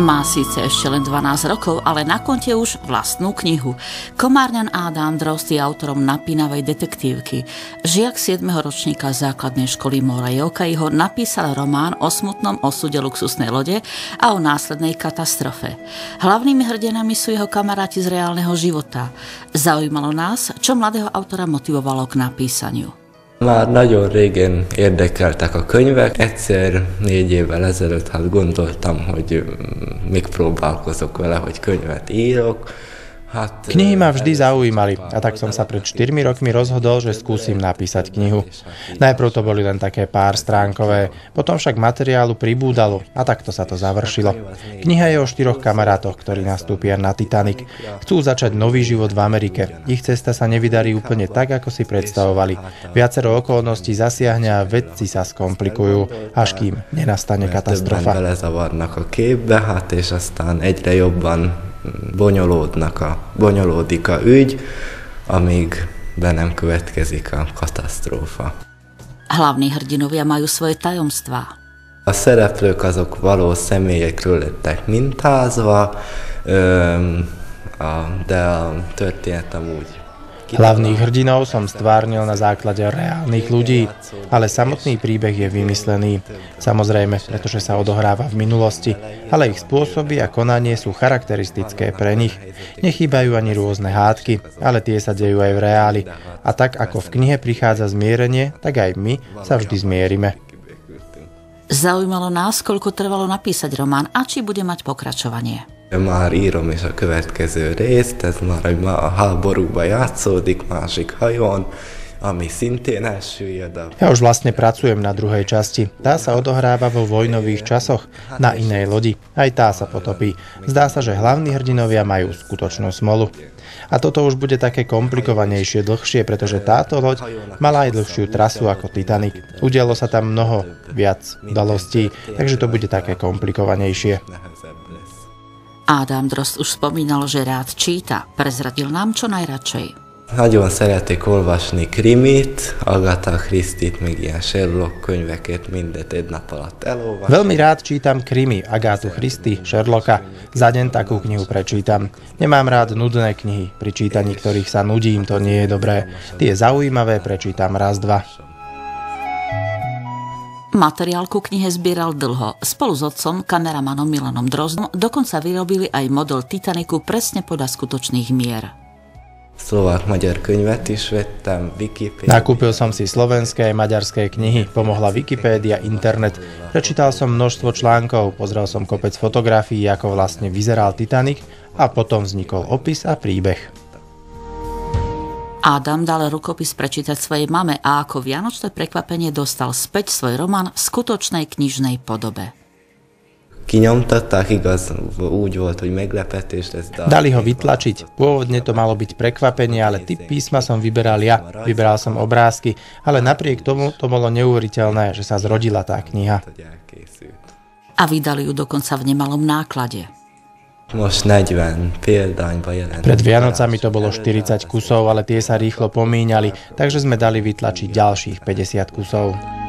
Má síce ešte len 12 rokov, ale na konte už vlastnú knihu. Komárňan Ádám Drost je autorom napínavej detektívky. Žiak 7. ročníka základnej školy Mora Jokajho napísal román o smutnom osude luxusnej lode a o následnej katastrofe. Hlavnými hrdinami sú jeho kamaráti z reálneho života. Zaujímalo nás, čo mladého autora motivovalo k napísaniu. Már nagyon régen érdekeltek a könyvek. Egyszer négy évvel ezelőtt hát gondoltam, hogy még próbálkozok vele, hogy könyvet írok. Knihy ma vždy zaujímali a tak som sa pred 4 rokmi rozhodol, že skúsim napísať knihu. Najprv to boli len také pár stránkové, potom však materiálu pribúdalo a takto sa to završilo. Kniha je o štyroch kamarátoch, ktorí nastúpia na Titanic. Chcú začať nový život v Amerike. Ich cesta sa nevydarí úplne tak, ako si predstavovali. Viacero okolností zasiahne a vedci sa skomplikujú, až kým nenastane katastrofa. Bonyolódnak a, bonyolódik a ügy, amíg be nem következik a katasztrófa. Hlavní hrdinovia majú svoje tajomstvá. A szereplők azok való személyekről lettek mintázva, de a történet amúgy Hlavných hrdinov som stvárnil na základe reálnych ľudí, ale samotný príbeh je vymyslený. Samozrejme, pretože sa odohráva v minulosti, ale ich spôsoby a konanie sú charakteristické pre nich. Nechýbajú ani rôzne hádky, ale tie sa dejú aj v reáli. A tak ako v knihe prichádza zmierenie, tak aj my sa vždy zmierime. Zaujímalo nás, koľko trvalo napísať román a či bude mať pokračovanie. Már írom is a következő részt, ez már a háborúba játszódik, másik hajón, ami szintén elsüllyed. Ja už vlastne pracujem na druhej časti. Tá sa odohráva vo vojnových časoch, na inej lodi. Aj tá sa potopí. Zdá sa, že hlavní hrdinovia majú skutočnú smolu. A toto už bude také komplikovanejšie, dlhšie, pretože táto loď mala aj dlhšiu trasu ako Titanic. Udialo sa tam mnoho viac udalostí, takže to bude také komplikovanejšie. Ádám Drost už spomínal, že rád číta. Prezradil nám čo najradšej. Nagyon szeretik olvasni krimit, Agatha Christie-t, még ilyen Sherlock könyveket, mindet egy nap alatt elolvasni. Veľmi rád čítam krimi, Agátu Christie, Sherlocka. Za deň takú knihu prečítam. Nemám rád nudné knihy, pri čítaní ktorých sa nudím, to nie je dobré. Tie zaujímavé prečítam raz, dva. Materiál ku knihe zbieral dlho. Spolu s otcom, kameramanom Milanom Drozdom, dokonca vyrobili aj model Titaniku presne podľa skutočných mier. Nakúpil som si slovenské aj maďarské knihy, pomohla Wikipédia, internet. Prečítal som množstvo článkov, pozrel som kopec fotografií, ako vlastne vyzeral Titanic a potom vznikol opis a príbeh. Adam dal rukopis prečítať svojej mame a ako vianočné prekvapenie dostal späť svoj román v skutočnej knižnej podobe. Kinyomtatták, igaz, úgy volt, hogy meglepetés lesz. Dali ho vytlačiť. Pôvodne to malo byť prekvapenie, ale typ písma som vyberal ja. Vyberal som obrázky, ale napriek tomu to bolo neuveriteľné, že sa zrodila tá kniha. A vydali ju dokonca v nemalom náklade. Most 40 példányba jelent. Pred Vianocami to bolo 40 kusov, ale tie sa rýchlo pomíňali, takže sme dali vytlačiť ďalších 50 kusov.